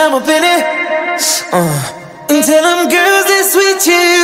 I'm up in it. Uh. And tell them girls that's with you.